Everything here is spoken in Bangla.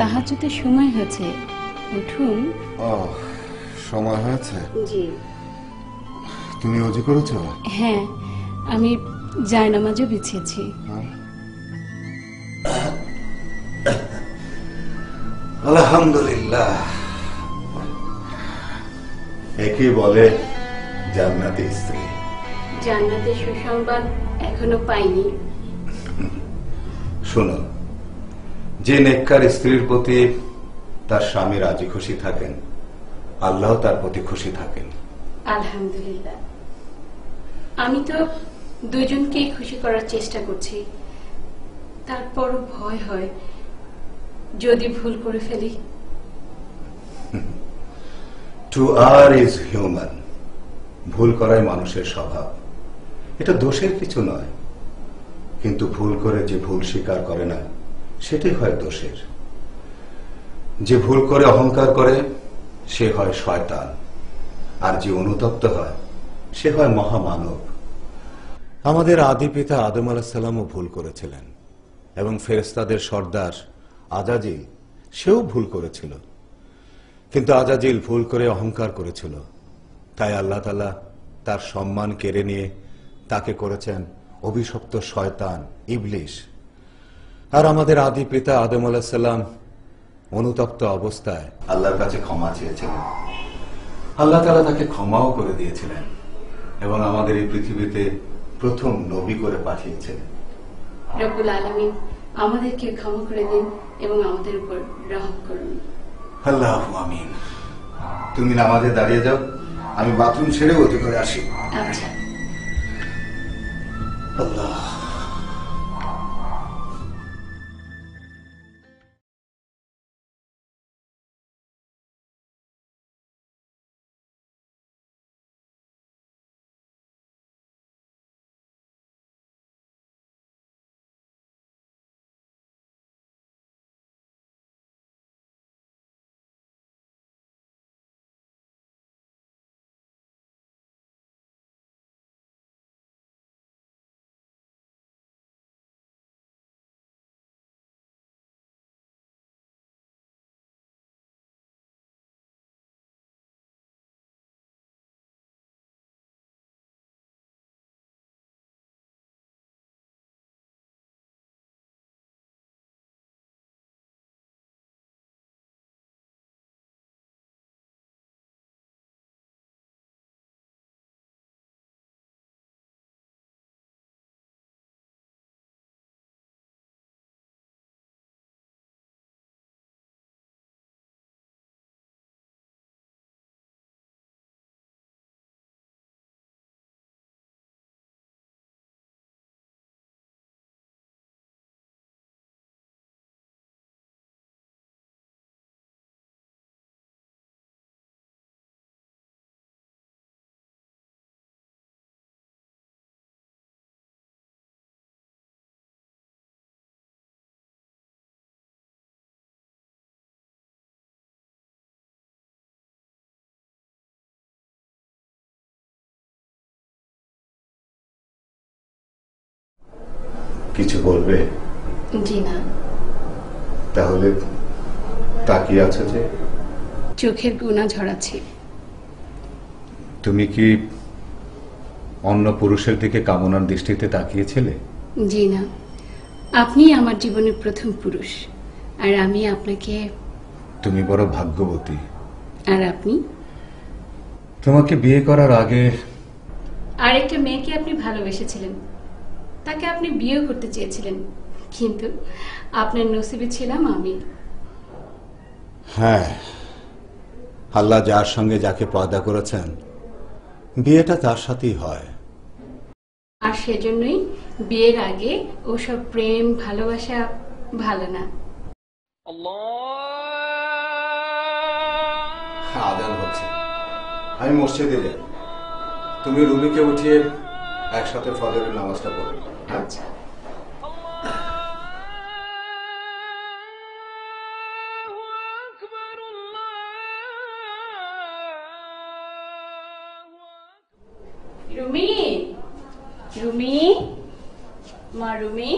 তাহাজুদের সময় হয়েছে। উঠুন। ও সময় হয়েছে? জি। তুমি অজু করেছ? হ্যাঁ আমি জায়নামাজও বিছিয়েছি। আলহামদুলিল্লাহ। একে বলে জান্নাতি স্ত্রী। জান্নাতের সুসংবাদ এখনও পাইনি। শোনো যে নেককার স্ত্রীর প্রতি তার স্বামী রাজি খুশি থাকেন আল্লাহ তার প্রতি খুশি থাকেন। আলহামদুলিল্লাহ। আমি তো দুজনকেই খুশি করার চেষ্টা করছি। তারপরও ভয় হয় যদি ভুল করে ফেলি। টু আর ইজ হিউম্যান ভুল করাই মানুষের স্বভাব। এটা দোষের কিছু নয়। কিন্তু ভুল করে যে ভুল স্বীকার করে না সেটাই হয় দোষের। যে ভুল করে, অহংকার করে, সে হয় শয়তান। আর যে অনুতপ্ত হয়, সে হয় মহামানব। আমাদের আদি পিতা আদম আলাহিসাল্লামও ভুল করেছিলেন এবং ফেরেস্তাদের সর্দার আজাজিল, সেও ভুল করেছিল। কিন্তু আজাজিল ভুল করে অহংকার করেছিল। তাই আল্লাহ তালা তার সম্মান কেড়ে নিয়ে তাকে করেছেন অভিশপ্ত শয়তান, ইবলিশ। আর আমাদের আদি পিতা আদম আলাহিসাল্লাম অনুতপ্ত অবস্থায় আল্লাহর কাছে ক্ষমা চেয়েছিলেন। আল্লাহ তালা তাকে ক্ষমাও করে দিয়েছিলেন এবং আমাদের এই পৃথিবীতে প্রথম নবী করে পাঠিয়েছিলেন। রব্বুল আলমিন আমাদেরকে ক্ষমা করে দিন এবং আমাদের উপর রহম করুন। আল্লাহ আমিন। তুমি নামাজে দাঁড়িয়ে যাও আমি বাথরুম ছেড়ে অজু করে আসি। আচ্ছা। আল্লাহ। কিছু বলবে? জি না। তাহলে তাকিয়ে আছো যে? চোখের গুণা ঝরাচ্ছি। তুমি কি অন্য পুরুষের দিকে কামনার দৃষ্টিতে তাকিয়েছিলে? জি না। আপনি আমার জীবনের প্রথম পুরুষ আর আমি আপনাকে তুমি বড় ভাগ্যবতী। আর আপনি? তোমাকে বিয়ে করার আগে আরেকটা মেয়েকে আপনি ভালোবেসেছিলেন। তাকে আপনি বিয়েও করতে চেয়েছিলেন কিন্তু আপনার নসিবে ছিলাম আমি। হ্যাঁ আল্লাহ যার সঙ্গে যাকে পয়দা করেছেন বিয়েটা তার সাথেই হয়। আর সেজন্যই বিয়ের আগে ওসব প্রেম ভালোবাসা ভালো না। আদান হচ্ছে। আমি মসজিদে যাই। তুমি রুমিকে উঠিয়ে একসাথে ফজরের নামাজটা পড়ে আচ্ছা। রুমি? রুমি? মা রুমি?